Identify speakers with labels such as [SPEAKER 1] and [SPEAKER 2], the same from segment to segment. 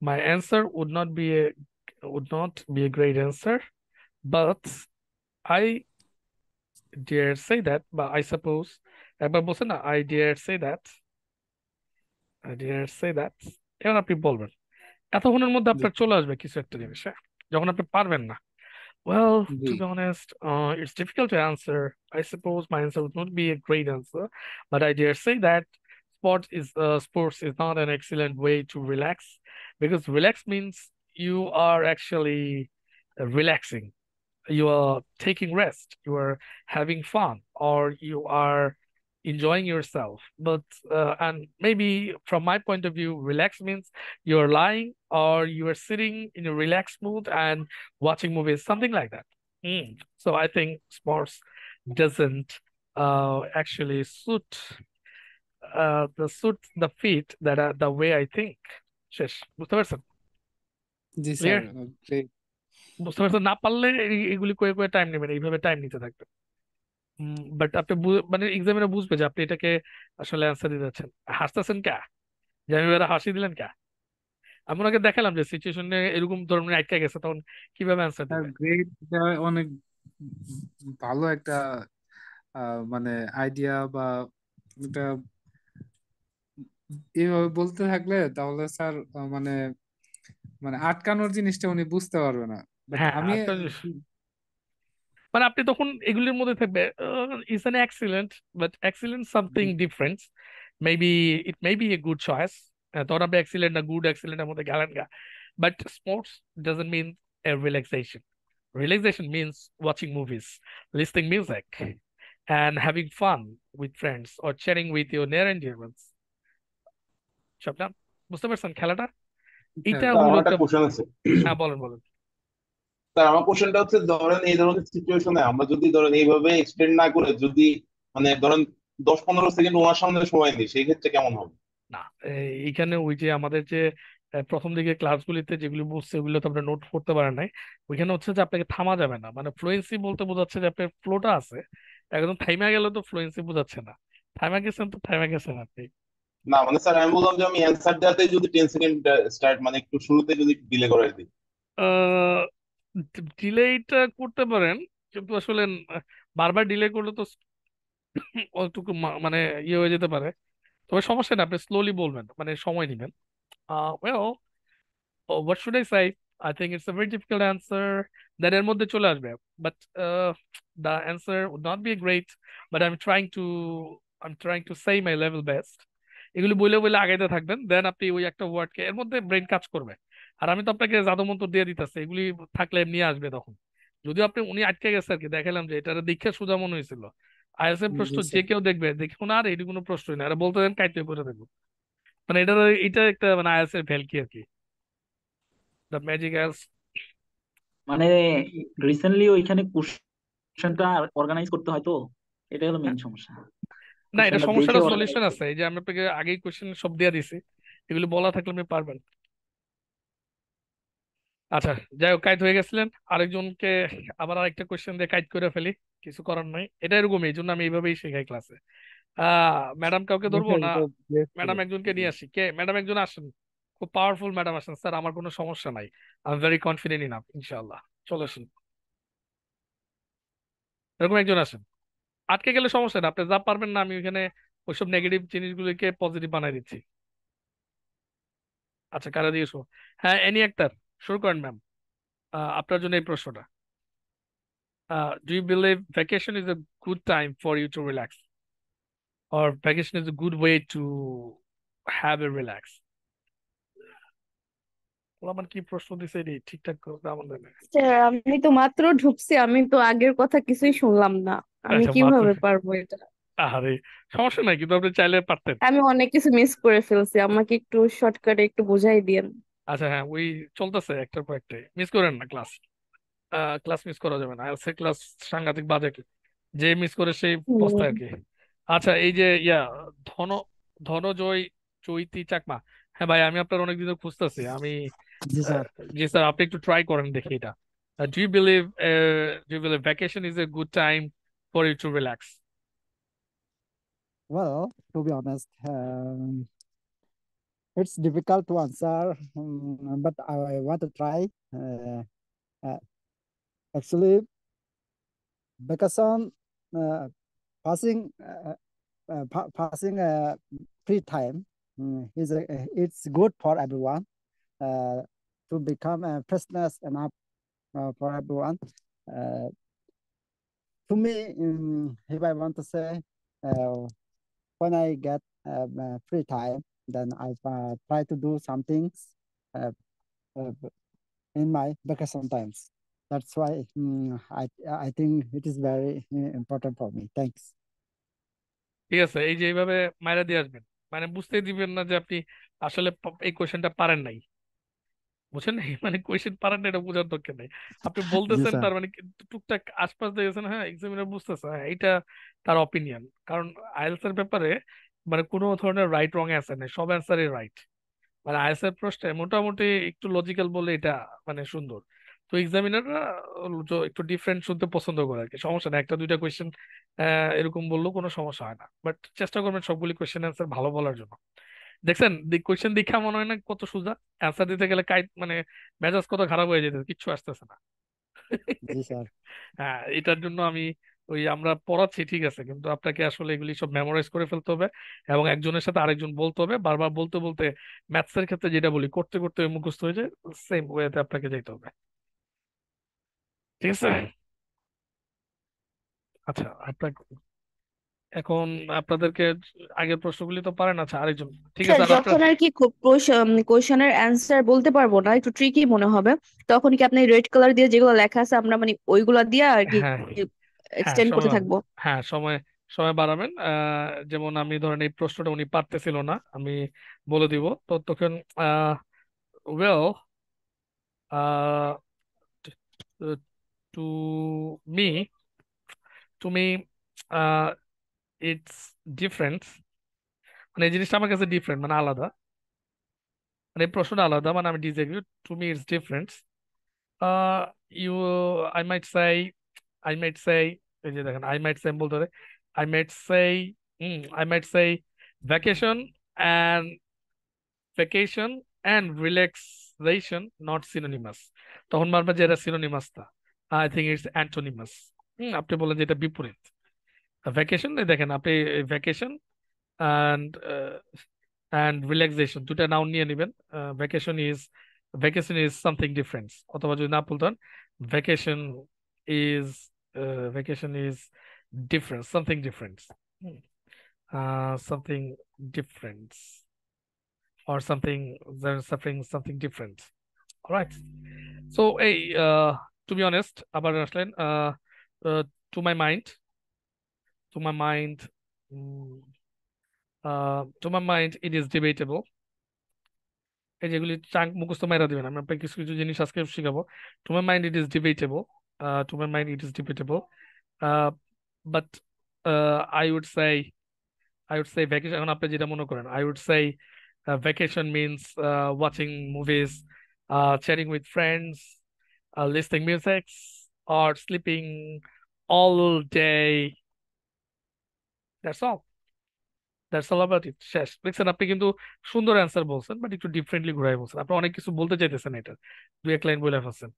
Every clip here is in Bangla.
[SPEAKER 1] My answer would not be a would not be a great answer, but I dare say that, but I suppose একবার বলছে না I dare say that I dare say that এবার আপনি বলবেন এতক্ষণের মধ্যে
[SPEAKER 2] জি
[SPEAKER 1] আপনার চলে আসবে কিছু একটা জিনিস হ্যাঁ যখন আপনি পারবেন না Well,
[SPEAKER 2] G
[SPEAKER 1] to be honest, uh, it's difficult to answer. I suppose my answer would not be a great answer, but I dare say that sports is uh, sports is not an excellent way to relax because relax means you are actually uh, relaxing. You are taking rest, you are having fun, or you are enjoying yourself. But uh, and maybe from my point of view, relax means you're lying or you are sitting in a relaxed mood and watching movies, something like that. Mm. So I think sports doesn't uh, actually suit uh, the suit the feet that are the way I think. শেষ বুঝতে পারছেন?
[SPEAKER 2] জি স্যার
[SPEAKER 1] বুঝতে পারছেন? না পারলে এগুলি কয়ে কয়ে টাইম নেবেন এইভাবে টাইম নিতে থাকবেন। বাট আপনি মানে এক্সামিনে বুঝবে যে আপনি এটাকে আসলে অ্যান্সার দিতে যাচ্ছেন। হাসতেছেন কে? যে আমি এবার হাসি দিলেন কে? আমি ওনাকে দেখালাম যে সিচুয়েশনে এরকম ধরনের আটকে গেছে তখন কীভাবে অ্যান্সার
[SPEAKER 2] স্যার
[SPEAKER 1] দিবে?
[SPEAKER 2] গ্রেট অনেক ভালো একটা মানে আইডিয়া বা এটা এইভাবে বলতে থাকলে তাহলে স্যার আহ, মানে মানে আটকানোর জিনিসটা উনি বুঝতে পারবে না। বাট
[SPEAKER 1] হ্যাঁ
[SPEAKER 2] আমি
[SPEAKER 1] একটা জিনিস। মানে আপনি তখন এগুলির মধ্যে থাকবে is an excellent but excellent something different maybe it may be a good choice তখন আপনি এক্সিলেন্ট না গুড এক্সিলেন্টের মধ্যে গেলেন গা। But sports doesn't mean a relaxation Relaxation means watching movies, listening music, and having fun with friends or chatting with your near and সবটা? বুঝতে পারছেন খেলাটা? এটা
[SPEAKER 3] একটা কোশ্চেন আছে।
[SPEAKER 1] হ্যাঁ বলেন বলেন।
[SPEAKER 3] স্যার আমার কোশ্চেনটা হচ্ছে ধরেন এই ধরনের সিচুয়েশনে আমরা যদি ধরেন এইভাবে এক্সপ্লেন না করে যদি মানে ধরেন দশ পনেরো সেকেন্ড ওনার সামনে সময় দিই সেই ক্ষেত্রে কেমন হবে?
[SPEAKER 1] না এইখানে ওই যে আমাদের যে প্রথম দিকে ক্লাসগুলিতে যেগুলি বলছে ওগুলো তো আপনার নোট করতে পারেন নাই। ওইখানে হচ্ছে যে আপনাকে থামা যাবে না। মানে ফ্লুয়েন্সি বলতে বোঝাচ্ছে যে আপনার ফ্লোটা আছে একদম থাইমা গেলে তো ফ্লুয়েন্সি বোঝাচ্ছে না। থাইমা গেছেন তো থাইমা গেছেন আপনি।
[SPEAKER 3] না মানে স্যার আমি বললাম যে আমি অ্যান্সার দেওয়াতে যদি টেন সেকেন্ড স্টার্ট মানে একটু শুরুতে যদি ডিলে করে দিই।
[SPEAKER 1] ডিলেটা করতে পারেন কিন্তু আসলে বারবার ডিলে করলে তো একটু মানে ইয়ে হয়ে যেতে পারে। তবে সমস্যা না আপনি স্লোলি বলবেন মানে সময় নেবেন। Well what should I say? I think it's a very difficult answer that এর মধ্যে চলে আসবে। But uh, the answer would not be great but I'm trying to I'm trying to say my level best. এগুলি বলে বলে আগাইতে থাকবেন। দেন আপনি ওই একটা ওয়ার্ডকে এর মধ্যে ব্রেন কাজ করবে। আর আমি তো আপনাকে জাদু মন্ত্র দিয়ে দিতেছি এগুলি থাকলে এমনি আসবে তখন। যদিও আপনি উনি আটকে গেছে আর কি দেখালাম যে এটা দেখে সোজা মনে হয়েছিল। আইএসএম প্রশ্ন যে কেউ দেখবে দেখুন আর এটি কোনো প্রশ্নই না। আর বলতে দেন কাইতে করে দেখুন মানে এটা এটা একটা মানে আইএস এর ভ্যালকি আর কি। দ্য ম্যাজিক অ্যাস
[SPEAKER 4] মানে রিসেন্টলি ওইখানে কোশ্চেনটা অর্গানাইজ করতে হয় তো? এটাই হলো মেইন সমস্যা।
[SPEAKER 1] না এটা সমস্যাটা সলিউশন আছে। এই যে আমি আপনাকে আগেই কোশ্চেন সব দিয়ে দিছি। এগুলো বলা থাকলে আপনি পারবেন। আচ্ছা যাই হোক কাইট হয়ে গেছিলেন। আরেকজনকে আবার আরেকটা কোশ্চেন দিয়ে কাইট করে ফেলি। কিছু করার নাই। এটা এরকমই এই জন্য আমি এইভাবেই শেখাই ক্লাসে আহ ম্যাডাম কাউকে ধরবো না? ম্যাডাম একজনকে নিয়ে আসি। কে? ম্যাডাম একজন আসেন। খুব পাওয়ারফুল ম্যাডাম আসেন। স্যার আমার কোনো সমস্যা নাই। I am very confident enough ইনশাআল্লাহ। চলে আসুন। এরকম একজন আসেন। আটকে গেলে সমস্যা না আপনি যা পারবেন না, আমি ওইখানে ওইসব নেগেটিভ জিনিসগুলোকে পজিটিভ বানাই দিচ্ছি। আচ্ছা কারা দিয়েছ হ্যাঁ এনি একটা শুরু করেন ম্যাম আপনার জন্য এই প্রশ্নটা। Do you believe vacation is a good time for you to relax or vacation is a good way to have a relax আমার কি প্রশ্ন দিছে এটি ঠিকঠাক করে আমাদের
[SPEAKER 5] আমি তো মাত্র ঢুকছি, আমি তো আগের কথা কিছুই শুনলাম না। আমি
[SPEAKER 1] আচ্ছা মাত্র
[SPEAKER 5] কীভাবে পারব এটা?
[SPEAKER 1] আরে সমস্যা নাই কিন্তু আপনি চাইলে পারতেন।
[SPEAKER 5] আমি অনেক কিছু মিস করে ফেলছি আমাকে একটু শর্টকাটে একটু বুঝাই দিয়েন।
[SPEAKER 1] আচ্ছা হ্যাঁ ওই চলতেছে একটার পর একটাই। মিস করেন না ক্লাস ক্লাস মিস করা যাবে না। আইএলটিএস ক্লাস সাংঘাতিক বাজে যে মিস করে সেই পস্তায় আর কি। আচ্ছা এই যে ইয়া ধন ধনজয় চৈতি চাকমা। হ্যাঁ ভাই আমি আপনার অনেক দিন ধরে খুঁজতেছি। আমি
[SPEAKER 2] জি স্যার।
[SPEAKER 1] জি স্যার আপনি একটু ট্রাই করেন দেখি এটা। Do you believe do you believe vacation is a good time for you to relax?
[SPEAKER 6] Well, to be honest, um, it's difficult to answer, um, but I, want to try. Uh, uh, actually, vacation, uh, passing uh, uh, pa passing uh, free time mm, is a, it's good for everyone to become a freshness enough for everyone. Uh, to me, um, if I want to say, uh, when I get uh, uh, free time, then I uh, try to do some things uh, uh, in my vacation times. That's why mm, I I think it is very uh, important for me. Thanks.
[SPEAKER 1] ঠিক আছে এই যে এইভাবে মাইরা দিয়ে আসবেন মানে বুঝতেই দিবেন না যে আপনি আসলে এই কোয়েশ্চেনটা পারেন নাই বুঝছেন নাই? মানে কোয়েশ্চেন পারেন না এটা বোঝার দরকার নেই। আপনি বলতেছেন তার মানে টুকটাক আশপাশ দিয়ে গেছেন হ্যাঁ এক্সামিনার বুঝতেছে হ্যাঁ এইটা তার অপিনিয়ন কারণ আইএলটিএস এর ব্যাপারে মানে কোনো ধরনের রাইট রং অ্যান্সার নেই সব অ্যান্সারই রাইট মানে আইএলটিএস এর প্রশ্নে মোটামুটি একটু লজিক্যাল বলে এটা মানে সুন্দর। তো এক্সামিনাররা একটু ডিফারেন্ট শুনতে পছন্দ করে আর কি সমস্যা নেই একটা দুইটা কোয়েশ্চেন এরকম বললেও কোনো সমস্যা হয় না। বাট চেষ্টা করবেন সবগুলি কোয়েশ্চেন অ্যান্সার ভালো বলার জন্য। দেখছেন? কোয়েশ্চেন দেখা মনে হয় না কত সোজা? অ্যান্সার দিতে গেলে কাইট মানে মেজাজ কত খারাপ হয়ে যেতে কিচ্ছু আসতেছে না।
[SPEAKER 6] জি স্যার।
[SPEAKER 1] হ্যাঁ এটার জন্য আমি ওই আমরা পড়াচ্ছি ঠিক আছে? কিন্তু আপনাকে আসলে এগুলি সব মেমোরাইজ করে ফেলতে হবে এবং একজনের সাথে আরেকজন বলতে হবে। বারবার বলতে বলতে ম্যাথসের ক্ষেত্রে যেটা বলি করতে করতে মুখস্থ হয়ে যায় সেম ওয়েতে আপনাকে যেতে হবে। ঠিক আছে? আচ্ছা আপনার এখন আপনাদেরকে আগের প্রশ্নগুলি তো পারেন আচ্ছা আরেকজন। ঠিক আছে
[SPEAKER 5] যখন আর কি কোশ্চেনের অ্যান্সার বলতে পারব না একটু ট্রিকি মনে হবে। তখন কি আপনি রেড কালার দিয়ে যেগুলো লেখা আছে আমরা মানে ওইগুলা দিয়ে আর কি
[SPEAKER 1] হ্যাঁ হ্যাঁ
[SPEAKER 5] এক্সটেন্ড করতে
[SPEAKER 1] বাড়াবেন
[SPEAKER 5] থাকব?
[SPEAKER 1] হ্যাঁ সময় সময় বাড়াবেন। যেমন আমি ধরেন এই প্রশ্নটা উনি পারতেছিল না আমি বলে দিব। তো তখন well to me to me it's different মানে এই জিনিসটা আমার কাছে ডিফারেন্ট মানে আলাদা। মানে প্রশ্নটা আলাদা মানে আমি disagree to me it's different you I might say I might সাই এই যে দেখেন আই মাইট সাই বলতে I might say I might say vacation and vacation and relaxation not synonymous তখন মারবে যে এটা সিনোনিমাস না। I think it's antonymous hmm, আপনি বলেন যে এটা বিপরীত। ভ্যাকেশন দেখেন আপনি ভ্যাকেশন অ্যান্ড অ্যান্ড রিল্যাক্সেশন দুটা নাউন নিয়ে নেবেন। Vacation is vacation is something difference অথবা যদি না বলতেন vacation is vacation is difference something difference something difference or something they're suffering something different all right so hey uh, to be honest আবার আসলেন uh, uh, to my mind to my mind, mm, uh, to my mind, it is debatable. এই যেগুলি চাং মুখস্থ মাইরা দিবেন আমি আপনাকে কিছু কিছু জিনিস আজকে শিখাবো to my mind it is debatable to my mind it is debatable but I would say I would say vacation এখন আপনি যেটা মনে করেন I would say vacation means watching movies chairing with friends listening musics R sleeping all day That's all. That's all about it. শেষ। দেখছেন আপনি কিন্তু সুন্দর অ্যান্সার বলছেন বাট একটু ডিফারেন্টলি ঘুরাই বলছেন। আপনি অনেক কিছু বলতে চাইতেছেন এটা। দুই এক লাইন বলে ফেলছেন।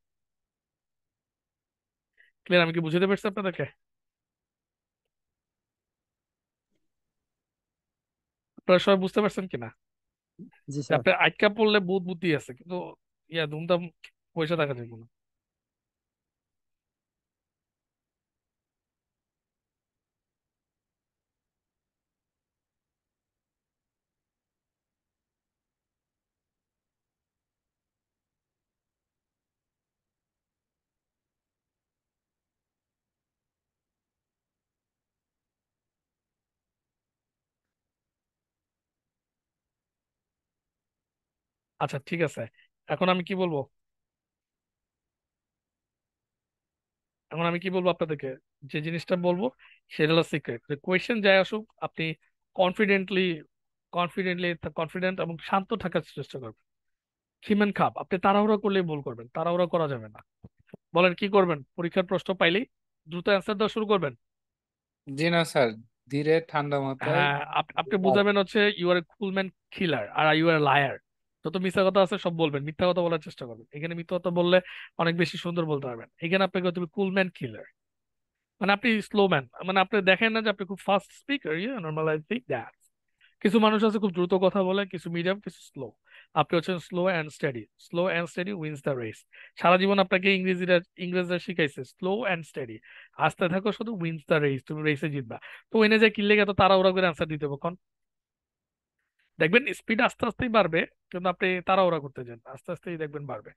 [SPEAKER 1] ক্লিয়ার আমি কি বুঝাতে পারছি আপনাদেরকে? আপনারা সবাই বুঝতে পারছেন কিনা আপনার আটকা পড়লে বহুত বুদ্ধি আছে কিন্তু ইয়া ধুমধাম পয়সা টাকা যাবে না আচ্ছা ঠিক আছে। এখন আমি কি বলব? এখন আমি কি বলব আপনাদেরকে? যে জিনিসটা বলব সেটা হলো সিক্রেট যে কোয়েশ্চেন যাই আসুক আপনি কনফিডেন্টলি কনফিডেন্টলি কনফিডেন্ট এবং শান্ত থাকার চেষ্টা করবেন। হিউম্যান খাপ আপনি তাড়াহুড়া করলেই ভুল করবেন তাড়াহুড়া করা যাবে না। বলেন কি করবেন? পরীক্ষার প্রশ্ন পাইলেই দ্রুত অ্যান্সার দেওয়া শুরু করবেন?
[SPEAKER 2] জি না স্যার। ধীরে ঠান্ডা মাথায়
[SPEAKER 1] হ্যাঁ আপনি বুঝাবেন হচ্ছে you are cool man killer R you are liar যত মিথ্যা কথা আছে সব বলবেন, মিথ্যা কথা বলার চেষ্টা করবেন। এখানে মিথ্যা কথা বললে অনেক বেশি সুন্দর বলতে পারবেন। এখানে আপনাকে হতে হবে কুল কিলার মানে আপনি স্লো ম্যান মানে আপনি দেখেন না যে আপনি খুব fast speaker you normal I think that কিছু মানুষ আছে খুব দ্রুত কথা বলে, কিছু মিডিয়াম কিছু স্লো আপনি হচ্ছেন slow and steady slow and steady wins the race সারা জীবন আপনাকে ইংরেজিরা, ইংরেজরা শিখাইছে স্লো অ্যান্ড স্টাডি আস্তে থাকো শুধু উইন্স দ্য রেস তুমি রেসে জিতবা। তো এনে যে কিনলে এত তাড়াহুড়া করে আনসার দিতে হবে দেখবেন স্পিড আস্তে আস্তেই বাড়বে কিন্তু আপনি তাড়াহুড়া করতে যান আস্তে আস্তেই দেখবেন বাড়বে।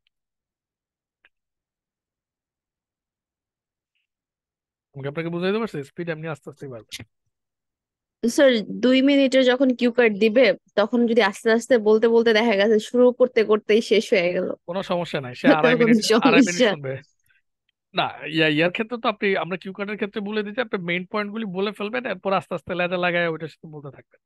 [SPEAKER 1] আমি আপনাকে বুঝাইতে পারছি? স্পিড এমনি আস্তে আস্তেই বাড়বে।
[SPEAKER 5] স্যার দুই মিনিটের যখন কিউ কার্ড দিবে তখন যদি আস্তে আস্তে বলতে বলতে দেখা গেছে শুরু করতে করতেই শেষ হয়ে গেল।
[SPEAKER 1] কোনো সমস্যা নাই সে আড়াই মিনিট আড়াই মিনিট শুনবে। না ইয়া ইয়ার ক্ষেত্রে তো আপনি আমরা কিউ কার্ডের ক্ষেত্রে বলে দিচ্ছি আপনি মেইন পয়েন্ট গুলি বলে ফেলবেন এরপর আস্তে আস্তে লেজা লাগায় ওইটার সাথে বলতে থাকবেন।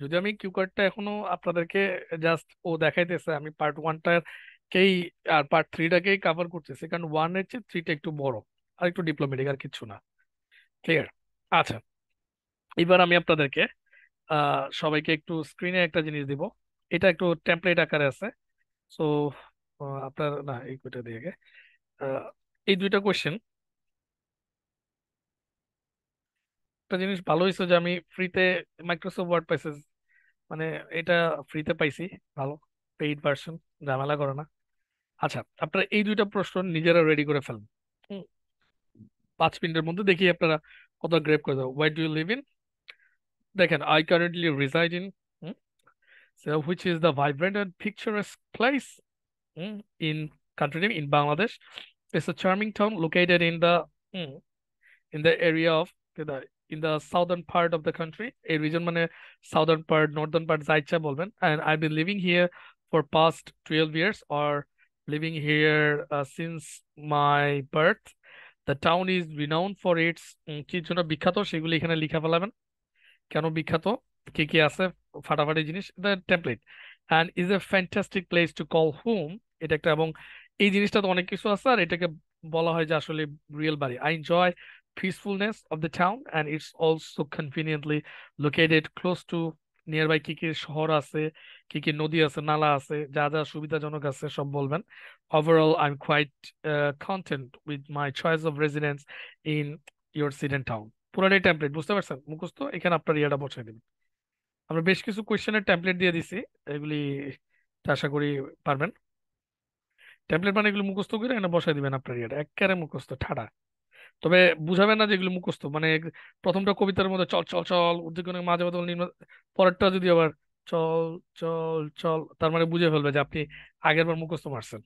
[SPEAKER 1] যদি আমি কিউ কার্ডটা এখনও আপনাদেরকে জাস্ট ও দেখাইতেছে, আমি পার্ট ওয়ানটাকেই আর পার্ট থ্রিটাকেই কভার করতেছি, কারণ ওয়ানের চেয়ে থ্রিটা একটু বড় আর একটু ডিপ্লোমেটিক আর কিছু না। ক্লিয়ার আচ্ছা এবার আমি আপনাদেরকে সবাইকে একটু স্ক্রিনে একটা জিনিস দিব। এটা একটু টেমপ্লেট আকারে আছে। সো আপনার, না, এই কয়টা দিয়ে এই দুইটা কোয়েশ্চেন একটা জিনিস ভালো হয়েছে যে আমি ফ্রিতে মাইক্রোসফট ওয়ার্ড পাইছি মানে এটা ফ্রিতে পাইছি ভালো পেইড ভার্সন ঝামেলা করে না। আচ্ছা আপনারা এই দুইটা প্রশ্ন নিজেরা রেডি করে ফেলুন। পাঁচ মিনিটের মধ্যে দেখি আপনারা কত গ্রেপ করে দেবো। Why do you live in দেখেন I currently reside in the vibrant and picturesque place mm, in in in Bangladesh. It's a charming town located in the mm, in the area of the in the southern part of the country. A region মানে southern part, northern part যা ইচ্ছা বলবেন. And I've been living here for past 12 years or living here uh, since my birth. The town is renowned for its কি জন্য বিখ্যাত সেগুলি এখানে লিখে ফেলাবেন কেন বিখ্যাত কি কি আছে ফাটাফাটি জিনিস the template and is a fantastic place to call home এটা একটা এবং এই জিনিসটা তো অনেক কিছু আছে আর এটাকে বলা হয় যে আসলে রিয়েল বাড়ি I enjoy peacefulness of the town and it's also conveniently located close to nearby কি কি শহর আছে, কি কি নদী আছে, নালা আছে, যা যা সুবিধাজনক আছে, সব বলবেন। Overall I am quite content with my choice of residence in your sedan town পুরাটাই টেমপ্লেট বুঝতে পারছেন? মুখস্থ? এখানে আপনার ইয়েটা বসাই দেবেন। আমরা বেশ কিছু কোয়েশ্চেনের টেমপ্লেট দিয়ে দিছি, এগুলি আশা করি পারবেন। টেমপ্লেট মানে এগুলো মুখস্থ করে এখানে বসাই দিবেন আপনার ইয়েটা। একেবারে মুখস্থ, ঠাডা। তবে বুঝাবেন না যে এগুলো মুখস্থ। মানে প্রথমটা কবিতার মধ্যে চল চল চল উদ্দীপনে মাঝে মাঝে পরেরটা যদি আবার চল চল চল, তার মানে বুঝে ফেলবে যে আপনি আগের বার মুখস্থ মারছেন।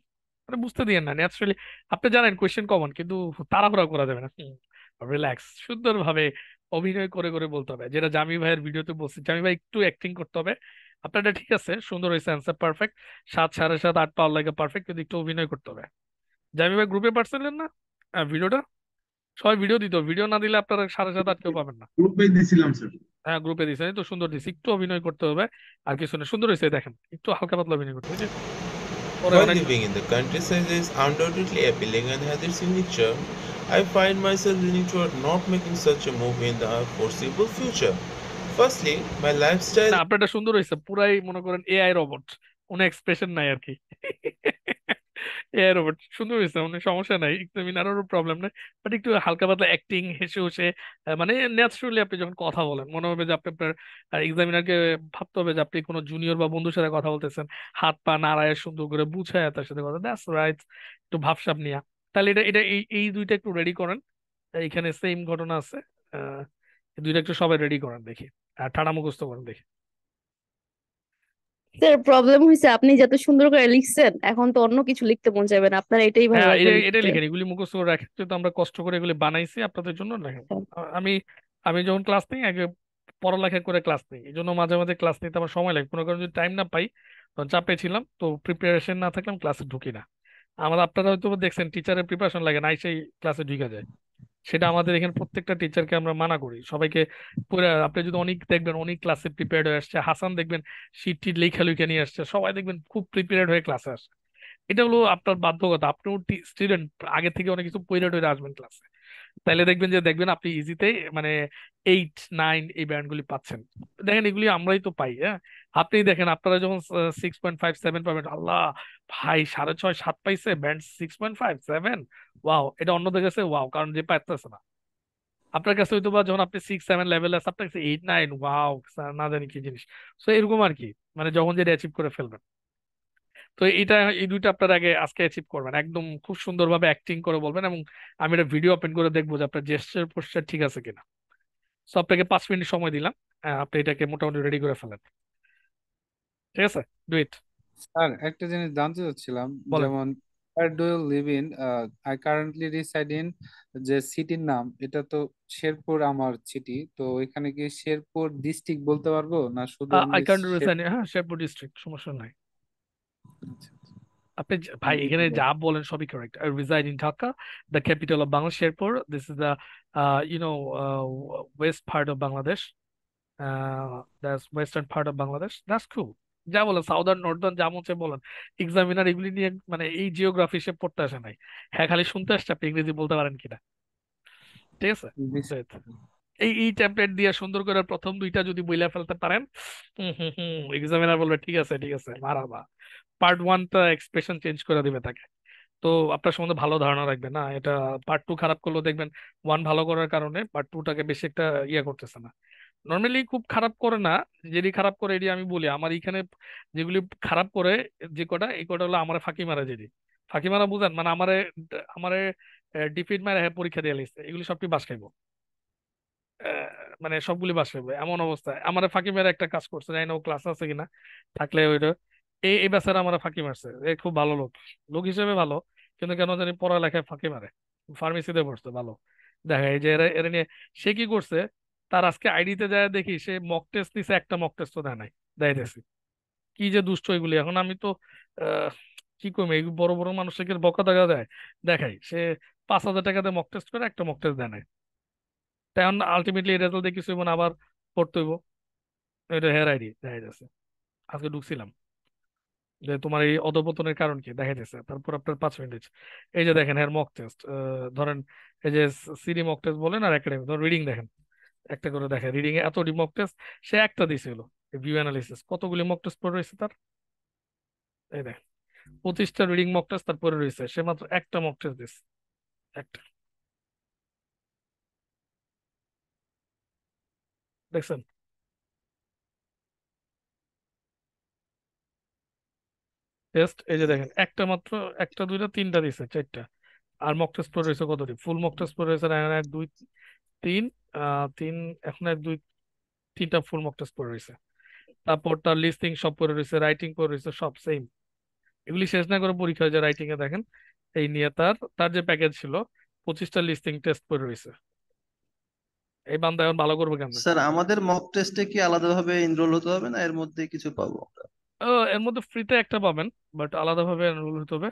[SPEAKER 1] মানে বুঝতে দিয়েন না, ন্যাচারালি। আপনি জানেন কোয়েশ্চেন কমন কিন্তু তাড়াহুড়া করা যাবে না। রিল্যাক্স সুন্দরভাবে অভিনয় করে করে বলতে হবে। যেটা জামি ভাইয়ের ভিডিওতে বলছি জামি ভাই একটু অ্যাক্টিং করতে হবে। আপনারটা ঠিক আছে, সুন্দর হয়েছে অ্যান্সার পারফেক্ট সাত, সাড়ে সাত, আট পাওয়ার লাগে পারফেক্ট কিন্তু একটু অভিনয় করতে হবে। জামি ভাই গ্রুপে পাঠালেন না? ভিডিওটা সবাই ভিডিও দিত ভিডিও না দিলে আপনারা সাড়ে সাত আট কেউ পাবেন না
[SPEAKER 7] গ্রুপে দিছিলাম স্যার
[SPEAKER 1] হ্যাঁ গ্রুপে দিয়েছেন তো সুন্দর দিয়েছি একটু অভিনয় করতে হবে আর কিছু না সুন্দর হয়েছে দেখেন একটু হালকা পাতলা অভিনয় করতে হবে
[SPEAKER 8] While living in the countryside is undoubtedly appealing and has its unique charm, I find myself leaning toward not making such a move in the foreseeable future. Firstly, my lifestyle
[SPEAKER 1] না আপনারটা সুন্দর হয়েছে পুরাই মনে করেন এআই রোবট কোনো এক্সপ্রেশন নাই আর কি রোবট, সুন্দর হয়েছে মানে সমস্যা নাই। প্রবলেম নাই বাট একটু হালকা পাতলা অ্যাক্টিং হেসে হেসে মানে ন্যাচারালি আপনি যখন কথা বলেন, মনে হবে যে আপনি আপনার এক্সামিনারকে ভাবতে হবে যে আপনি কোনো জুনিয়র বা বন্ধুর সাথে কথা বলতেছেন। হাত পা নাড়ায় সুন্দর করে বুঝায় তার সাথে কথা দ্যাটস রাইট একটু ভাবসাব নিয়ে। তাহলে এটা এটা এই এই দুইটা একটু রেডি করেন। এইখানে সেম ঘটনা আছে দুইটা একটু সবাই রেডি করেন দেখি, আর ঠাড়া মুখস্থ করেন দেখি।
[SPEAKER 5] স্যার প্রবলেম হয়েছে আপনি যত সুন্দর করে লিখছেন এখন তো অন্য কিছু লিখতে মন চাইবে না। আপনার এটাই ভালো
[SPEAKER 1] হ্যাঁ
[SPEAKER 5] লাগবে
[SPEAKER 1] এটা লিখেন এগুলি মুখস্থ করে রাখেন। যেহেতু আমরা কষ্ট করে এগুলি বানাইছি আপনাদের জন্য লেখেন। আ- আমি আমি যখন ক্লাস নিই আগে পড়ালেখা করে ক্লাস নিই। এই জন্য মাঝে মাঝে ক্লাস নিতে আমার সময় লাগে। কোনো কারণে যদি টাইম না পাই তখন চাপে ছিলাম তো প্রিপারেশন না থাকলে আমি ক্লাসে ঢুকি না। আমার আপনারা হয়তো দেখছেন টিচারের প্রিপারেশন লাগে না সেই ক্লাসে ঢুকে যায়। সেটা আমাদের এখানে প্রত্যেকটা টিচারকে আমরা মানা করি। সবাইকে আপনি যদি অনেক দেখবেন, অনেক ক্লাসে প্রিপেয়ার্ড হয়ে আসছে। হাসান দেখবেন শিট টিট লেখা লিখে নিয়ে আসছে। সবাই দেখবেন খুব প্রিপেয়ার্ড হয়ে ক্লাসে আসছে। এটা হলো আপনার বাধ্যকতা আপনিও স্টুডেন্ট আগে থেকে অনেক কিছু পড়ে হয়ে আসবেন ক্লাসে তাহলে দেখবেন যে, দেখবেন আপনি ইজিতে মানে এইট নাইন এই ব্যান্ডগুলি পাচ্ছেন। দেখেন এগুলি আমরাই তো পাই হ্যাঁ? আপনি দেখেন আপনারা যখন সিক্স পয়েন্ট ফাইভ সেভেন পাবেন, আল্লাহ! ভাই, সাড়ে ছয়, সাত পাইছে band six point five seven wow এটা অন্যদের কাছে ওয়াও কারণ যে পাইতেছে না। আপনার কাছে হয়তো বা যখন আপনি সিক্স সেভেন লেভেল আছে, আপনার কাছে এইট নাইন ওয়াও না জানি কি জিনিস। তো এরকম আর কি মানে যখন যেটা অ্যাচিভ করে ফেলবেন। তো এটা এই দুইটা আপনার আগে আজকে অ্যাচিভ করবেন। একদম খুব সুন্দরভাবে অ্যাক্টিং করে বলবেন এবং আমি এটা ভিডিও ওপেন করে দেখব যে আপনার জেস্টার পোস্টার ঠিক আছে কিনা। সো আপনাকে পাঁচ মিনিট সময় দিলাম। আপনি এটাকে মোটামুটি রেডি করে ফেলেন। ঠিক আছে? ডু ইট
[SPEAKER 2] স্যার একটা জিনিস জানতে চাচ্ছিলাম যেমন where do you live in I currently reside in যে সিটির নাম এটা তো শেরপুর আমার সিটি তো এখানে কি শেরপুর ডিস্ট্রিক্ট বলতে পারব? না শুধু
[SPEAKER 1] আই ক্যান হ্যাঁ শেরপুর ডিস্ট্রিক্ট সমস্যা নাই। আপনি ভাই এখানে যা বলেন সবই correct I reside in Dhaka the capital of Bangladesh Sherpur this is the you know west part of Bangladesh that's western part of Bangladesh that's cool যা বলেন সাউদার্ন নর্দার্ন যা মনে বলেন। এক্সামিনার এগুলি নিয়ে মানে এই জিওগ্রাফি সে পড়তে আসে নাই। হ্যাঁ খালি শুনতে আসছে আপনি ইংরেজি বলতে পারেন কিনা। ঠিক আছে? এই এই টেমপ্লেট দিয়ে সুন্দর করে প্রথম দুইটা যদি বইলা ফেলতে পারেন হুম হুম হুম এক্সামিনার বলবে ঠিক আছে ঠিক আছে মারাবা। পার্ট ওয়ানটা এক্সপ্রেশন চেঞ্জ করে দিবে তাকে। তো আপনার সম্বন্ধে ভালো ধারণা রাখবেন, না? এটা পার্ট টু খারাপ করলেও দেখবেন ওয়ান ভালো করার কারণে পার্ট টুটাকে বেশি একটা ইয়ে করতেছে না। নর্মালি খুব খারাপ করে না যেটি খারাপ করে এটি আমি বলি, আমার এখানে যেগুলি খারাপ করে যে কটা, এই কটা হলো আমার ফাঁকি মারা যেটি। ফাঁকি মারা বুঝেন? মানে আমারে আমারে ডিফিট মারা পরীক্ষা দিয়ে লিখছে এগুলি সবটি বাস খাইবো? মানে সবগুলি বাস খাইবো। এমন অবস্থা। আমার ফাঁকি মেরে একটা কাজ করছে, জানি না ও ক্লাস আছে কিনা। থাকলে ওইটা এই এই বেচারা আমার ফাঁকি মারছে। এ খুব ভালো লোক। লোক হিসেবে ভালো, কিন্তু কেন জানি পড়ালেখায় ফাঁকি মারে। ফার্মেসিতে পড়ছে, ভালো। দেখা, এই যে এরা এরা নিয়ে সে কি করছে, তার আজকে আইডিতে যায় দেখি, সে মক টেস্ট দিছে একটা মক টেস্টও দেয় নাই দেয়তেছি কি যে দুষ্ট এগুলি, এখন আমি তো কি করব, এই বড় বড় মানুষকে বকা দেখা দেয় দেখাই, সে পাঁচ হাজার টাকাতে মক টেস্ট করে একটা মক টেস্ট দেয় নাই। তাই এখন আলটিমেটলি রেজাল্ট দিয়ে কিছু আবার পড়তে হইব। এটা হেয়ার আইডি দেখা যাচ্ছে। আজকে ঢুকছিলাম। যে তোমার এই অধপতনের কারণ কি? দেখা যাচ্ছে তারপর আপনার পাঁচ মিনিট এই যে দেখেন এর মক টেস্ট ধরেন এই যে সিডি মক টেস্ট বলেন আর একাডেমি ধর রিডিং দেখেন। একটা করে দেখেন রিডিং এ এতটি মক টেস্ট সে একটা দিছিল ভিউ অ্যানালিসিস কতগুলি মক টেস্ট পড়ে রয়েছে তার? এই দেখেন, পঁচিশটা রিডিং মক টেস্ট তারপরে রয়েছে, সে মাত্র একটা মক টেস্ট দিছে। একটা। দেখছেন? টেস্ট এই যে দেখেন, একটা মাত্র, একটা, দুইটা, তিনটা দিছে, চারটা। আর মক টেস্ট পড়ে রয়েছে কতটি ফুল মক টেস্ট পড়ে রয়েছে এখন এক, দুই, তিন তিন, এখন এক, দুই, তিনটা ফুল মক টেস্ট পড়ে রয়েছে। তারপর তার লিস্টিং সব পড়ে রয়েছে রাইটিং পড়ে রয়েছে, সব সেম এগুলি শেষ না করে পরীক্ষা যে রাইটিং এ, দেখেন। এই নিয়ে তার তার যে প্যাকেজ ছিল, পঁচিশটা লিস্টিং টেস্ট পড়ে রয়েছে। এই বান্দা এখন ভালো করবে কেন
[SPEAKER 7] স্যার আমাদের মক টেস্টে কি আলাদাভাবে এনরোল হতে হবে না এর মধ্যে কিছু পাবো আমরা?
[SPEAKER 1] এর মধ্যে ফ্রিতে একটা পাবেন বাট আলাদাভাবে এনরোল হইতে হবে।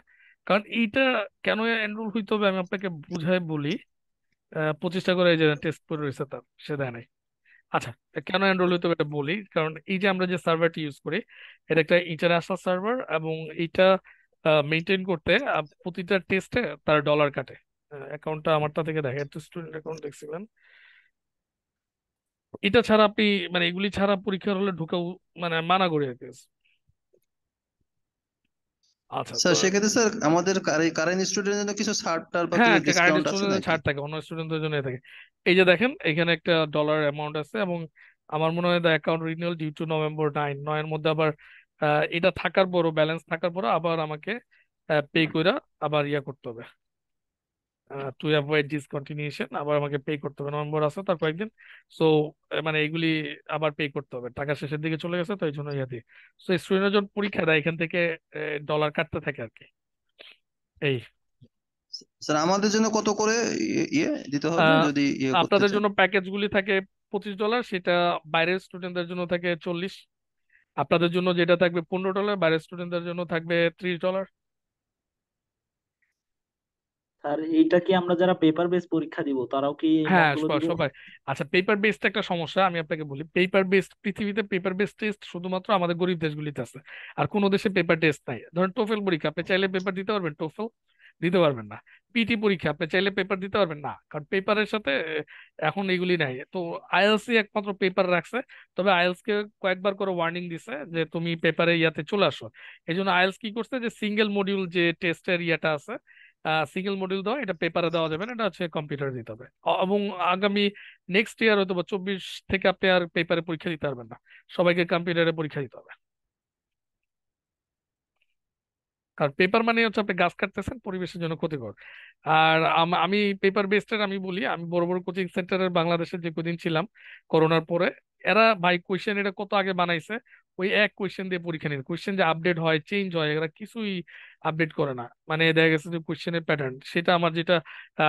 [SPEAKER 1] কারণ এইটা কেন এনরোল হইতে হবে আমি আপনাকে বুঝাই বলি। পঁচিশটা করে এই যে টেস্ট করে রয়েছে তার, সে দেয় নাই। আচ্ছা কেন এনরোল হইতে হবে এটা বলি? কারণ এই যে আমরা যে সার্ভারটি ইউজ করি, এটা একটা ইন্টারন্যাশনাল সার্ভার এবং এইটা মেনটেন করতে প্রতিটা টেস্টে তার ডলার কাটে। অ্যাকাউন্টটা আমারটা থেকে দেখে স্টুডেন্ট অ্যাকাউন্ট দেখছিলেন। এটা ছাড়া আপনি মানে এগুলি ছাড়া পরীক্ষার হলে ঢুকাও মানে মানা করি আর কি
[SPEAKER 7] স্যার সেক্ষেত্রে স্যার আমাদের কারেন্ট স্টুডেন্টের জন্য কিছু ছাড় টার বা
[SPEAKER 1] হ্যাঁ
[SPEAKER 7] কিছু
[SPEAKER 1] কারেন্ট
[SPEAKER 7] ডিসকাউন্ট আছে
[SPEAKER 1] স্টুডেন্টদের
[SPEAKER 7] নাকি?
[SPEAKER 1] ছাড় থাকে অন্য স্টুডেন্টদের জন্য থাকে। এই যে দেখেন এখানে একটা ডলার অ্যামাউন্ট আছে এবং আমার মনে হয় the account renewal due to November nine নয়ের মধ্যে আবার এটা থাকার পরও ব্যালেন্স থাকার পরও আবার আমাকে পে করে আবার ইয়া করতে হবে। টু অ্যাভয়েড ডিসকন্টিনিউশন আবার আমাকে পে করতে হবে। নভেম্বর আছে তার কয়েকদিন। সো মানে এগুলি আবার পে করতে হবে। টাকা শেষের দিকে চলে গেছে তো এই জন্য ইয়া দিই সো স্টুডেন্টের যখন পরীক্ষা দেয় এখান থেকে ডলার কাটতে থাকে আর কি। এই।
[SPEAKER 7] স্যার আমাদের জন্য কত করে ইয়ে- ইয়ে দিতে হবে? যদি ইয়ে
[SPEAKER 1] আপনাদের জন্য প্যাকেজগুলি থাকে পঁচিশ ডলার সেটা বাইরের স্টুডেন্টদের জন্য থাকে চল্লিশ। আপনাদের জন্য যেটা থাকবে পনেরো ডলার বাইরের স্টুডেন্টদের জন্য থাকবে ত্রিশ ডলার
[SPEAKER 4] স্যার এইটা কি আমরা যারা পেপার বেস পরীক্ষা দিব তারাও কি
[SPEAKER 1] হ্যাঁ
[SPEAKER 4] মকগুলো
[SPEAKER 1] সবাই সবাই। আচ্ছা পেপার বেসড একটা সমস্যা আমি আপনাকে বলি। পেপার বেসড পৃথিবীতে পেপার বেসড টেস্ট শুধুমাত্র আমাদের গরিব দেশগুলিতে আছে আর কোনো দেশে পেপার টেস্ট নাই। ধরেন টোফেল পরীক্ষা আপনি চাইলে পেপার দিতে পারবেন টোফেল দিতে পারবেন না। পিটি পরীক্ষা আপনি চাইলে পেপার দিতে পারবেন না কারণ পেপারের সাথে এখন এগুলি নাই। তো আইএলসি একমাত্র পেপার রাখছে তবে আইএলস কে কয়েকবার করে ওয়ার্নিং দিছে যে তুমি পেপারে ইয়াতে চলে আসো। এই জন্য আইএলস কি করছে যে সিঙ্গেল মডিউল যে টেস্টের ইয়েটা আছে সিঙ্গেল মডিউল দেওয়া এটা পেপারে দেওয়া যাবে না, এটা হচ্ছে কম্পিউটারে দিতে হবে। এবং আগামী নেক্সট ইয়ার হয়তো চব্বিশ থেকে আপনি আর পেপারে পরীক্ষা দিতে পারবেন না। সবাইকে কম্পিউটারে পরীক্ষা দিতে হবে। কারণ পেপার মানে হচ্ছে আপনি গাছ কাটতেছেন, পরিবেশের জন্য ক্ষতিকর। আর আম- পেপার বেসডের আমি বলি, আমি বড় বড় কোচিং সেন্টারের বাংলাদেশের যে কদিন ছিলাম, করোনার পরে, এরা ভাই কোয়েশ্চেন এটা কত আগে বানাইছে ওই এক কোয়েশ্চেন দিয়ে পরীক্ষা নিন কোয়েশ্চেন যে আপডেট হয় চেঞ্জ হয়, এরা কিছুই আপডেট করে না। মানে দেখা গেছে যে কোয়েশ্চেনের প্যাটার্ন সেটা আমার যেটা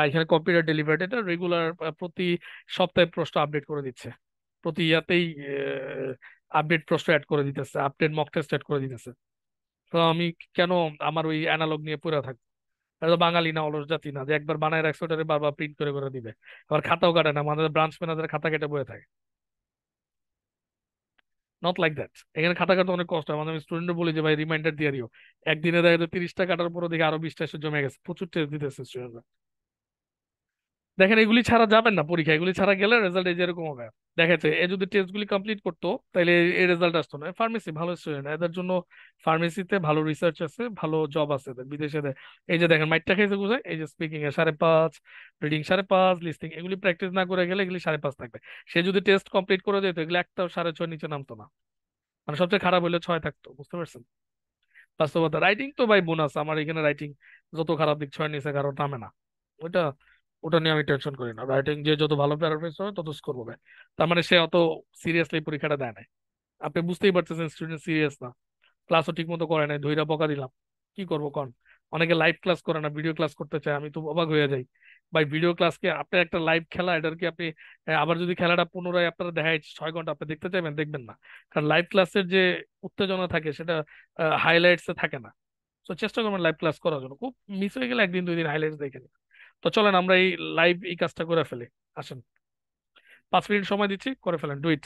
[SPEAKER 1] এখানে কম্পিউটার ডেলিভার্ড এটা রেগুলার প্রতি সপ্তাহে প্রশ্ন আপডেট করে দিচ্ছে। প্রতি ইয়াতেই আপডেট প্রশ্ন অ্যাড করে দিতেছে আপডেট মক টেস্ট অ্যাড করে দিতেছে। তো আমি কেন আমার ওই অ্যানালগ নিয়ে পড়ে থাকব? বাঙালি না, অলস জাতি না। যে একবার বানায় রাখছে, ওটারে বারবার প্রিন্ট করে করে দিবে। আবার খাতাও কাটে না আমাদের ব্রাঞ্চ ম্যানেজার খাতা কেটে বয়ে থাকে। নট লাইক দ্যাট এখানে খাতা কাটতে অনেক কষ্ট হয়। মানে আমি স্টুডেন্ট বলি যে, ভাই রিমাইন্ডার দিয়ে দিও। একদিনে দেখা যায় তিরিশটা কাটার পর দেখি আরও বিশটা এসে জমে গেছে। প্রচুর টেস্ট দিতেছে স্টুডেন্টরা দেখেন, এগুলি ছাড়া যাবেন না পরীক্ষা, এগুলি ছাড়া গেলে রেজাল্ট এই যেরকম হবে। দেখাচ্ছে এ যদি টেস্ট গুলি কমপ্লিট করতো তাহলে এই রেজাল্ট আসতো না। ফার্মেসি ভালো স্টুডেন্ট এদের জন্য ফার্মেসিতে ভালো রিসার্চ আছে, ভালো জব আছে এদের, বিদেশে এই যে দেখেন, মাইটটা খাইছে কোথায়? এই যে স্পিকিং এ সাড়ে পাঁচ রিডিং সাড়ে পাঁচ লিস্টিং এগুলি প্র্যাকটিস না করে গেলে এগুলি সাড়ে পাঁচ থাকবে। সে যদি টেস্ট কমপ্লিট করে যেত এগুলো একটাও সাড়ে ছয় নিচে নামতো না। মানে সবচেয়ে খারাপ হলে ছয় থাকতো, বুঝতে পারছেন? বাস্তবতা। রাইটিং তো ভাই বোনাস, আমার এখানে রাইটিং যত খারাপ দিক ছয় নিচে কারও নামে না। ওইটা ওটা নিয়ে আমি টেনশন করি না। রাইটিং যে যত ভালো প্যারাফ্রেজ হবে, তত স্কোর হবে তার মানে সে অত সিরিয়াসলি পরীক্ষাটা দেয় না আপনি বুঝতেই পারতেছেন স্টুডেন্ট সিরিয়াস না। ক্লাসও ঠিক মতো করে নাই ধইরা বকা দিলাম। কি করব কোন? অনেকে লাইভ ক্লাস করে না ভিডিও ক্লাস করতে চায়, আমি তো অবাক হয়ে যাই। ভাই ভিডিও ক্লাসকে আপনি একটা লাইভ খেলা, এটার কি আপনি আবার যদি খেলাটা পুনরায় আপনারা দেখায় ছয় ঘণ্টা, আপনি দেখতে চাইবেন? দেখবেন না। কারণ লাইভ ক্লাসের যে উত্তেজনা থাকে, সেটা হাইলাইটস থাকে না। তো চেষ্টা করবেন লাইভ ক্লাস করার জন্য। খুব মিস হয়ে গেলে একদিন, দুই দিন হাইলাইটস দেখে নিন। তো চলেন আমরা এই লাইভ এই কাজটা করে ফেলি। আসেন। পাঁচ মিনিট সময় দিচ্ছি, করে ফেলেন। ডু ইট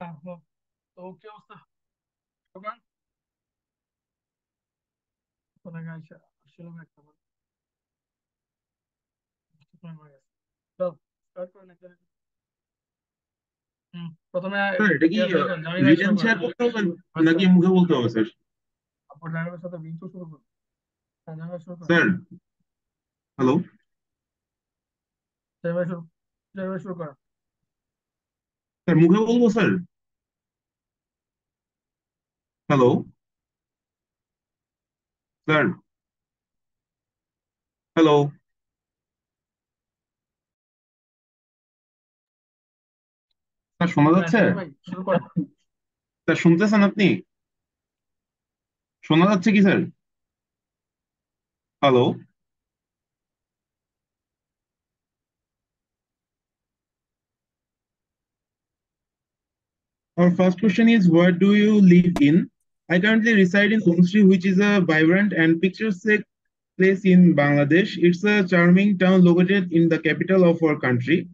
[SPEAKER 1] হ্যাঁ। তো কি অবস্থা দোকান কোথায় গেছে আসছিলাম একটা বার। সময় হয়ে গেছে তো স্টার্ট করেন একটা হুম প্রথমে
[SPEAKER 8] এটা কি শেয়ার করতে হবে নাকি মুখে বলতে হবে স্যার
[SPEAKER 1] আপনার ড্রাইভারের সাথে বিন্তু শুরু করুন হ্যাঁ জামি শুরু করেন
[SPEAKER 8] স্যার হ্যালো
[SPEAKER 1] জামি শুরু জামি শুরু করেন
[SPEAKER 8] স্যার মুখে বলব sir? Hello sir hello sir শোনা
[SPEAKER 1] হ্যাঁ
[SPEAKER 8] যাচ্ছে? স্যার শুনতেছেন আপনি? শোনা যাচ্ছে কি sir? Hello Our first question is, where do you live in? I currently reside in Umsri, which is a vibrant and picturesque place in Bangladesh. It's a charming town located in the capital of our country.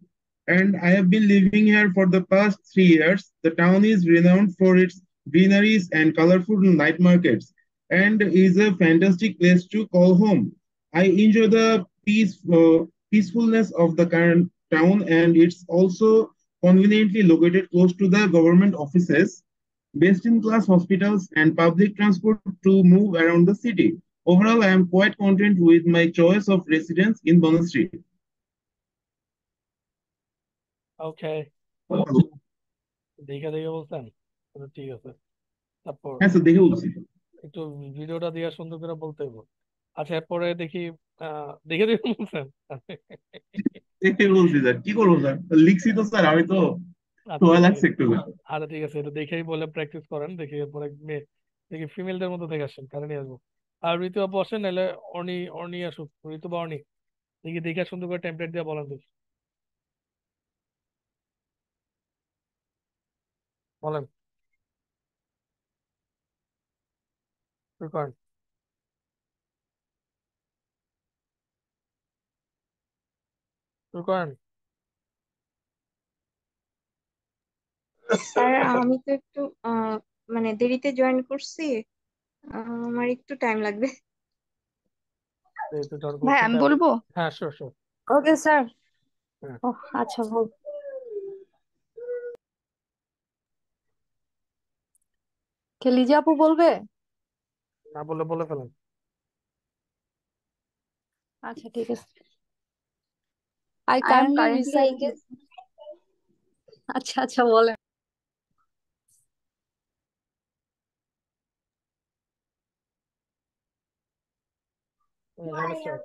[SPEAKER 8] And I have been living here for the past three years. The town is renowned for its greeneries and colorful night markets and is a fantastic place to call home. I enjoy the peace, uh, peacefulness of the current town and it's also conveniently located close to the government offices, best-in-class hospitals, and public transport to move around the city. Overall, I am quite content with my choice of residence in Bonastri.
[SPEAKER 1] Okay দেখে দেখে বলছেন আচ্ছা, ঠিক আছে তারপর
[SPEAKER 8] হ্যাঁ স্যার দেখে বলছি
[SPEAKER 1] একটু ভিডিওটা দিয়ে সুন্দর করে বলতে হবে আচ্ছা এরপরে দেখি দেখে দেখে বলছেন
[SPEAKER 8] বলছি স্যার কি করব স্যার? লিখছি তো স্যার আমি তো
[SPEAKER 1] আচ্ছা ঠিক
[SPEAKER 8] লাগছে
[SPEAKER 1] আছে।
[SPEAKER 8] একটু
[SPEAKER 1] আচ্ছা ঠিক আছে এটা দেখেই বলে প্র্যাকটিস করেন দেখি এরপরে মেয়ে দেখি ফিমেলদের মতো দেখে আসেন কারণ নিয়ে আসব। আর ঋতু আপু আসেন নাহলে অর্নি অর্নি আসুক ঋতু বা অর্নি দেখি দেখে সুন্দর করে টেমপ্লেট দিয়ে বলেন দেখি। বলেন। শুরু করেন। শুরু করেন।
[SPEAKER 9] স্যার আমি তো একটু আহ, মানে দেরিতে জয়েন করছি আমার একটু টাইম লাগবে।
[SPEAKER 5] ভাই আমি বলব?
[SPEAKER 1] হ্যাঁ শিওর শিওর
[SPEAKER 5] ওকে স্যার ও আচ্ছা বল। কে লিজা আপু বলবে?
[SPEAKER 1] না বলে বলে ফেলেন।
[SPEAKER 5] আচ্ছা ঠিক আছে।
[SPEAKER 9] I am
[SPEAKER 5] currently
[SPEAKER 9] currently
[SPEAKER 5] reside
[SPEAKER 9] engaged.
[SPEAKER 5] আচ্ছা আচ্ছা বলেন
[SPEAKER 1] এখানে start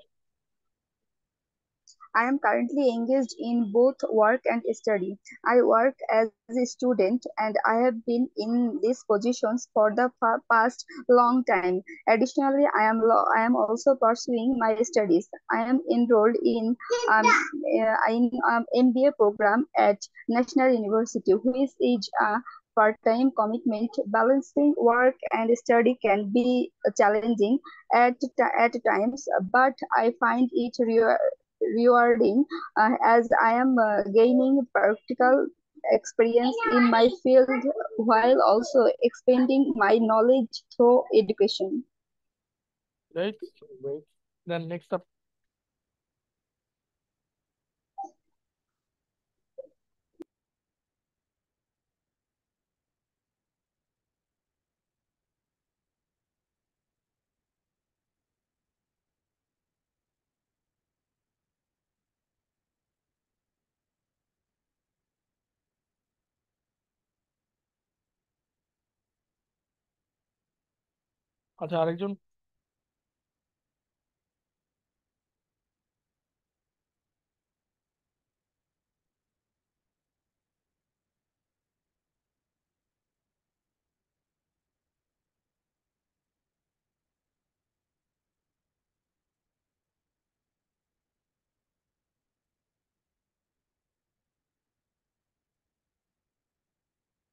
[SPEAKER 9] I am currently engaged in both work and study. I work as a student and I have been in these positions for the past long time. Additionally, I am I am also pursuing my studies. I am enrolled in um, uh, in um, MBA program at National University, which is a part-time commitment. Balancing work and study can be challenging at at times, but I find it re- rewarding uh, as I am uh, gaining practical experience in my field while also expanding my knowledge through education.
[SPEAKER 1] Great, great. Then next up, আচ্ছা আরেকজন?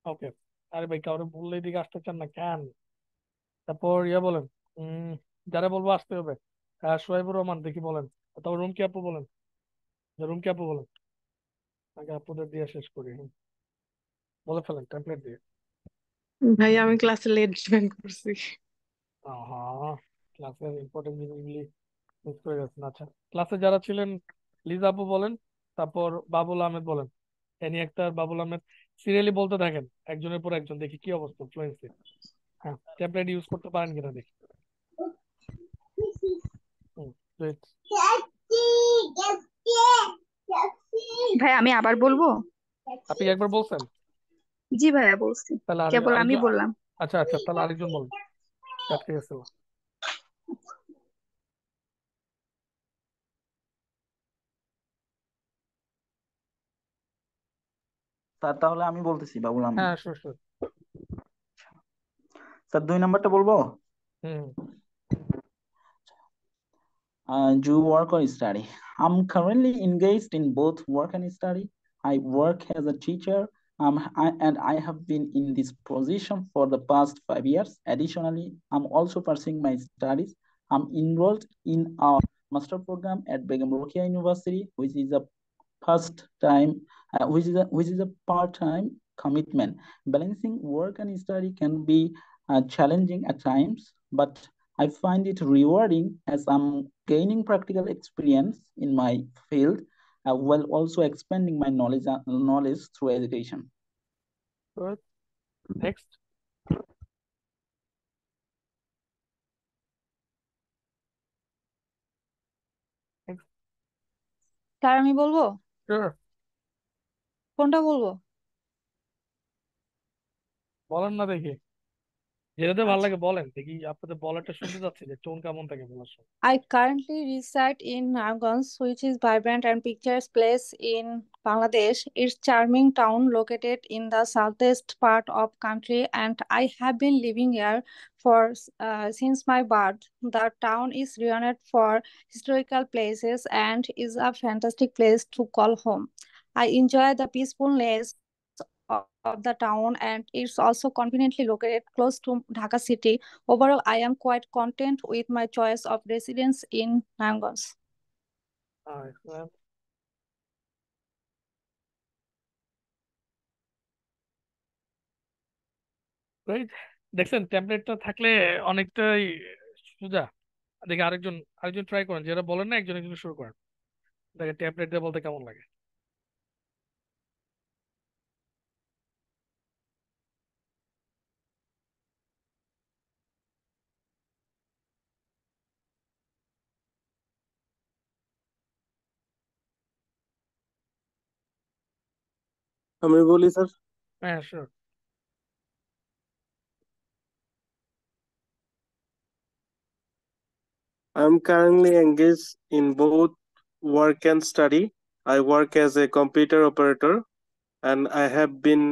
[SPEAKER 1] ওকে। আরে ভাই কাউরে বললে এদিকে আসতে চান না কেন? তারপর ইয়া বলেন উম যারা বলব আসতে হবে। হ্যাঁ সোহাইবুর রহমান দেখি বলেন। তারপর রুমকি আপু বলেন। রুমকি আপু বলেন। আগে আপুদের দিয়ে শেষ করি। বলে ফেলেন টেমপ্লেট দিয়ে।
[SPEAKER 10] ভাই আমি ক্লাসে লেট জয়েন করছি।
[SPEAKER 1] ক্লাসের ইম্পর্টেন্ট জিনিসগুলি মিস করে গেছেন। আচ্ছা ক্লাসে যারা ছিলেন লিজা আপু বলেন তারপর বাবুল আহমেদ বলেন। এনি একটা বাবুল আহমেদ সিরিয়ালি বলতে থাকেন একজনের পর একজন দেখি কি অবস্থা ফ্লুয়েন্সি হ্যাঁ ট্যাবলেট ইউজ করতে পারেন কিনা দেখি
[SPEAKER 9] ভাই আমি আবার বলব?
[SPEAKER 1] আপনি একবার বলছেন?
[SPEAKER 9] জি ভাইয়া বলছি।
[SPEAKER 1] তাহলে
[SPEAKER 9] কেবল আমি বললাম।
[SPEAKER 1] আচ্ছা আচ্ছা তাহলে আরেকজন বলেন। আটকে গেছিল
[SPEAKER 4] স্যার তাহলে আমি বলতেছি বাবুল
[SPEAKER 1] হ্যাঁ শিওর শিওর
[SPEAKER 4] স্যার দুই নাম্বারটা বলবো
[SPEAKER 1] হুম
[SPEAKER 4] Uh, do work or study? I'm currently engaged in both work and study. I work as a teacher, um, I, and I have been in this position for the past five years. Additionally, I'm also pursuing my studies. I'm enrolled in our master program at Begum Rokia University, which is a first time, uh, which is a which is a part-time commitment. Balancing work and study can be uh, challenging at times, but I find it rewarding as I'm gaining practical experience in my field uh, while also expanding my knowledge uh, knowledge through education.
[SPEAKER 1] good next next
[SPEAKER 11] sir আমি বলবো
[SPEAKER 1] sure
[SPEAKER 11] কোনটা বলবো
[SPEAKER 1] বলেন না দেখি যেটাতে ভালো
[SPEAKER 11] আচ্ছা
[SPEAKER 1] লাগে বলেন দেখি আপনাদের বলারটা শুনতে যাচ্ছে যে টোন কেমন থাকে বলার সময়
[SPEAKER 11] I currently reside in Nargons, which is vibrant and picturesque place in Bangladesh. It's charming town located in the southeast part of country, and I have been living here for uh, since my birth. The town is renowned for historical places and is a fantastic place to call home. I enjoy the peacefulness of the town and it's also conveniently located close to Dhaka city. Overall, I am quite content with my choice of residence in Nangons.
[SPEAKER 1] Ah, excellent. Great. দেখছেন টেমপ্লেটটা থাকলে অনেকটাই সোজা দেখি আরেকজন আরেকজন ট্রাই করেন যেটা বলেন না একজন একজন শুরু করেন দেখে টেমপ্লেট দিয়ে বলতে কেমন লাগে
[SPEAKER 12] আমি বলি স্যার
[SPEAKER 1] হ্যাঁ sure
[SPEAKER 12] I'm currently engaged in both work and study. I work as a computer operator and I have been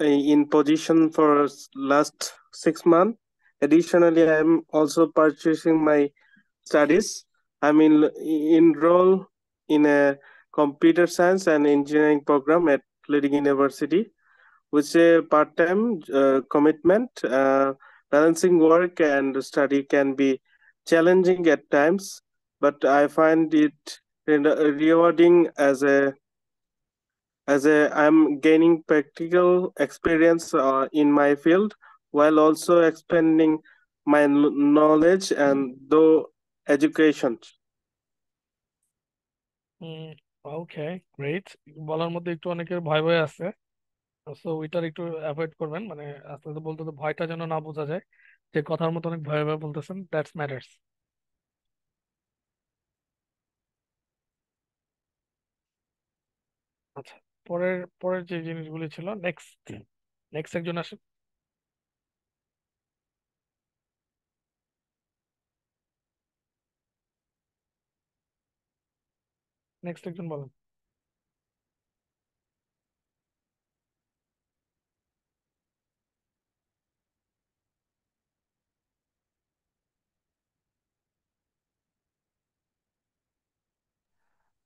[SPEAKER 12] uh, in position for s- last six months. Additionally, I am also purchasing my studies. I'm in, enrolled in a computer science and engineering program at Leading University, which is a part-time uh, commitment. Uh, balancing work and study can be challenging at times, but I find it rewarding as a as a I'm gaining practical experience uh, in my field while also expanding my knowledge and though education.
[SPEAKER 1] Hmm okay great বলার মধ্যে একটু অনেকের ভয় ভয় আছে। সো ওইটার একটু অ্যাভয়েড করবেন। মানে আস্তে আস্তে বলতে তো ভয়টা যেন না বোঝা যায়। যে কথার মতো অনেক ভয় ভয় বলতেছেন দ্যাটস ম্যাটার্স আচ্ছা পরের পরের যে জিনিসগুলি ছিল নেক্সট নেক্সট একজন আসেন নেক্সট একজন বলেন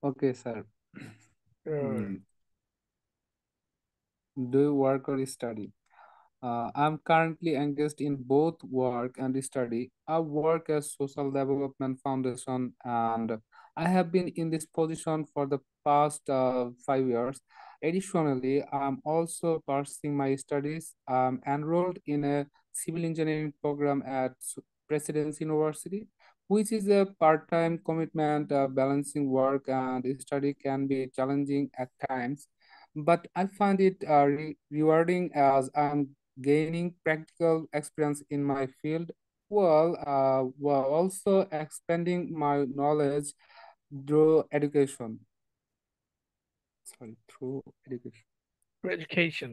[SPEAKER 2] Okay, sir.
[SPEAKER 1] Sure.
[SPEAKER 2] Hmm. Do you work or study? Uh, I'm currently engaged in both work and study. I work as Social Development Foundation, and I have been in this position for the past uh, five years. Additionally, I'm also pursuing my studies. I'm enrolled in a civil engineering program at Presidency University, which is a part-time commitment. Uh, balancing work and study can be challenging at times, but I find it uh, re rewarding as I'm gaining practical experience in my field while, uh, while also expanding my knowledge through education. Sorry, through education.
[SPEAKER 1] Education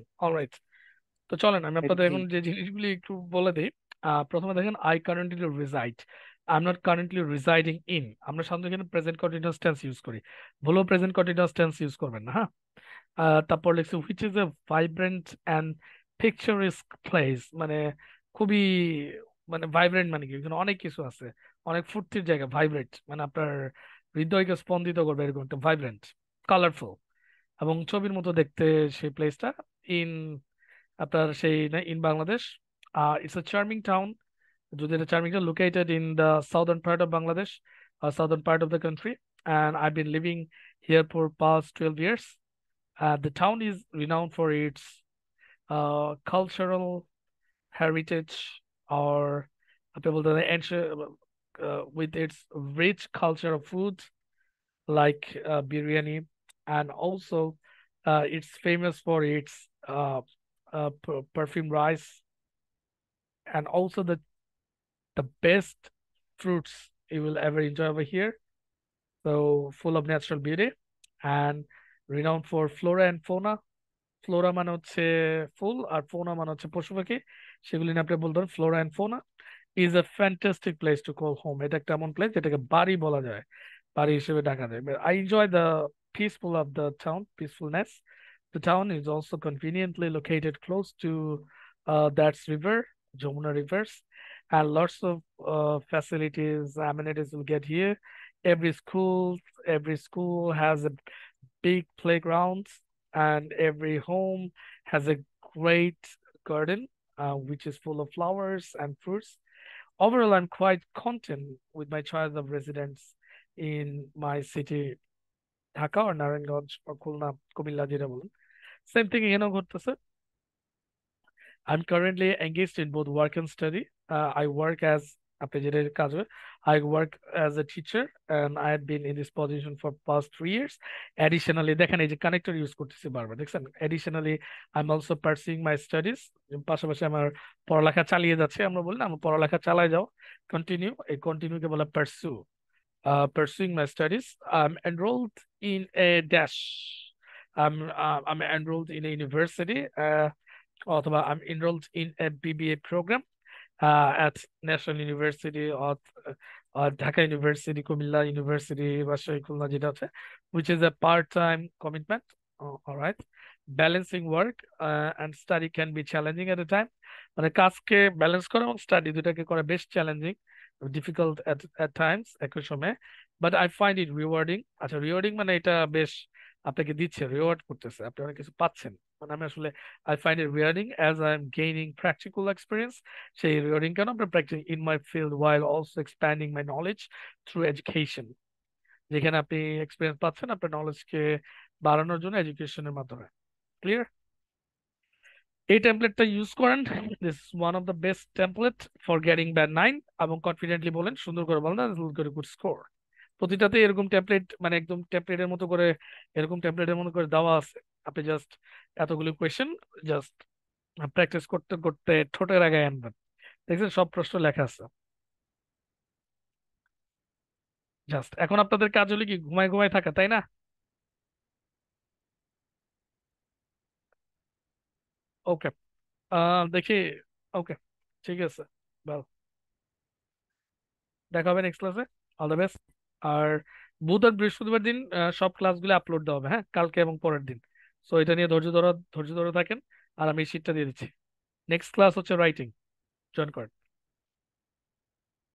[SPEAKER 1] তো চলেন আমি আপনাদের এখন যে জিনিসগুলি একটু বলে দিই প্রথমে দেখেন I currently reside I am not currently residing in আমরা সাধারণত এখানে প্রেজেন্ট কন্টিনিউয়াস টেন্স ইউজ করি। ভুলেও প্রেজেন্ট কন্টিনিউয়াস টেন্স ইউজ করবেন না হ্যাঁ? তারপর লিখছি which is a vibrant and picturesque place মানে খুবই মানে ভাইব্রেন্ট মানে কি? এখানে অনেক কিছু আছে। অনেক ফুর্তির জায়গা ভাইব্রেন্ট মানে আপনার হৃদয়কে স্পন্দিত করবে এরকম একটা ভাইব্রেন্ট কালারফুল এবং ছবির মতো দেখতে সেই প্লেসটা ইন আপনার সেই ইন বাংলাদেশ আর ইটস আ চার্মিং টাউন যদি এটা charming town located in the southern part of Bangladesh southern part of the country living here for past 12 years. Uh, the town is renowned for its uh, cultural heritage or people that ancient uh, with its rich culture of food like uh, biryani and also uh, it's famous for its uh, uh, per- perfume rice and also the the best fruits you will ever enjoy over here. So full of natural beauty and renowned for flora and fauna. Flora মানে হচ্ছে ফুল আর ফোনা মানে হচ্ছে পশু পাখি সেগুলি নিয়ে আপনি বলতে পারেন Flora and fauna Is a fantastic place to call home এটা একটা এমন প্লেস যেটাকে বাড়ি বলা যায় বাড়ি হিসেবে ডাকা যায় I enjoy the peaceful of the town peacefulness The town is also conveniently located close to uh, that's river, Jamuna rivers, and lots of uh, facilities, amenities will get here. Every school, every school has a big playground, and every home has a great garden, uh, which is full of flowers and fruits. Overall, I'm quite content with my choice of residence in my city, Dhaka or Naranganj or Khulna, Kumilla যেটা বলুন সেম থিং এখানেও ঘটতেছে I'm currently engaged in both work and study. Uh, I work as আপনি যেটা I work as a teacher and I have been in this position for past three years. Additionally, দেখেন এই যে কানেক্টর ইউজ করতেছি বারবার দেখছেন Additionally, I'm also pursuing my studies. পাশাপাশি আমার পড়ালেখা চালিয়ে যাচ্ছে আমরা বলি না আমার পড়ালেখা চালায় যাও কন্টিনিউ এই কন্টিনিউকে বলা pursue. Uh, pursuing my studies. I'm enrolled in a dash. I'm uh, I'm enrolled in a university. Uh, অথবা I'm enrolled in a BBA program uh, at National University of uh, Dhaka University, Kumilla University, Rajshahi Khulna যেটা আছে, which is a part-time commitment. Oh, all right. Balancing work uh, and study can be challenging at a time. মানে কাজকে ব্যালেন্স করা এবং স্টাডি দুটাকে করা বেশ challenging difficult at at times একই সময়ে but I find it rewarding আচ্ছা রিওয়ার্ডিং মানে এটা বেশ আপনাকে দিচ্ছে রিওয়ার্ড করতেছে আপনি অনেক কিছু পাচ্ছেন মানে আমি আসলে, I find it rewarding as I'm gaining practical experience. সেই rewarding কেন আমরা practicing in my field while also expanding my knowledge through education. যেখানে আপনি এক্সপিরিয়েন্স পাচ্ছেন আপনার নলেজকে বাড়ানোর জন্য এডুকেশনের মাধ্যমে। ক্লিয়ার এই টেমপ্লেটটা ইউজ করেন। This one of the best template for getting band nine এবং কনফিডেন্টলি বলেন, সুন্দর করে বলেন করে গুড স্কোর প্রতিটাতে এরকম টেমপ্লেট মানে একদম টেমপ্লেটের মতো করে, এরকম টেমপ্লেটের মতো করে দেওয়া আছে। আপনি জাস্ট এতগুলো কোয়েশ্চেন জাস্ট প্র্যাকটিস করতে করতে ঠোঁটের আগে আনবেন। দেখছেন সব প্রশ্ন লেখা আছে। জাস্ট এখন আপনাদের কাজ হলো কি ঘুমায় ঘুমায় থাকা, তাই না? ওকে দেখি ওকে ঠিক আছে ভালো দেখা হবে নেক্সট ক্লাসে অল দ্য বেস্ট আর বুধ আর বৃহস্পতিবার দিন সব ক্লাসগুলো আপলোড দেওয়া হবে হ্যাঁ? কালকে এবং পরের দিন। সো এটা নিয়ে ধৈর্য ধরা, ধৈর্য ধরে থাকেন। আর আমি শিটটা দিয়ে দিচ্ছি। নেক্সট ক্লাস হচ্ছে রাইটিং জয়েন করেন।